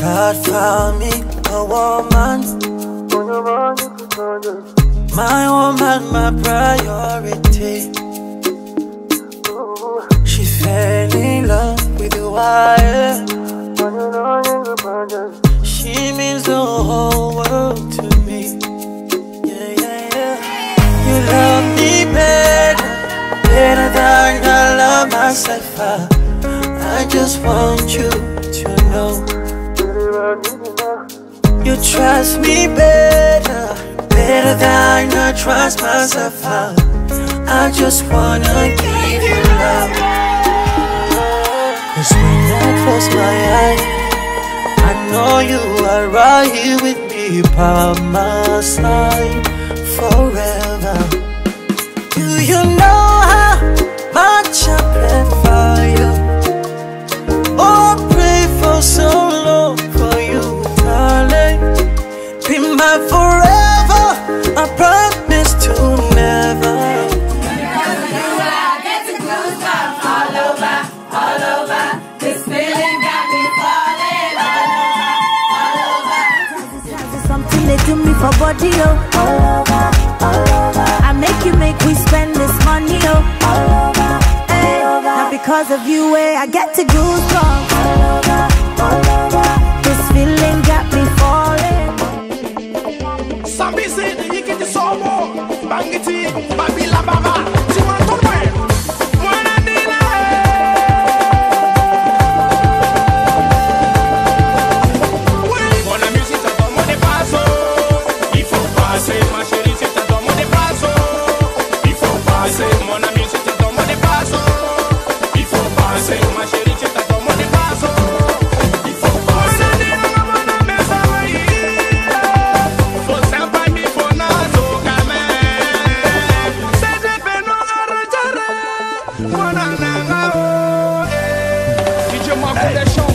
God found me a woman. My woman, my priority. She fell in love with the wire. She means the whole world to me. I just want you to know. You trust me better, better than I trust myself. I, I just wanna give you love. Cause when I close my eyes, I know you are right here with me by my side forever. Do you know my forever. I promise to never. All over, all over, this feeling got me falling all over, all over. Something they do me for body, oh. All over, all over. I make you make we spend this money, oh. All over, hey. Now because of you, eh, I get to goosebumps. All over, all over. Bangiti, babila Ei.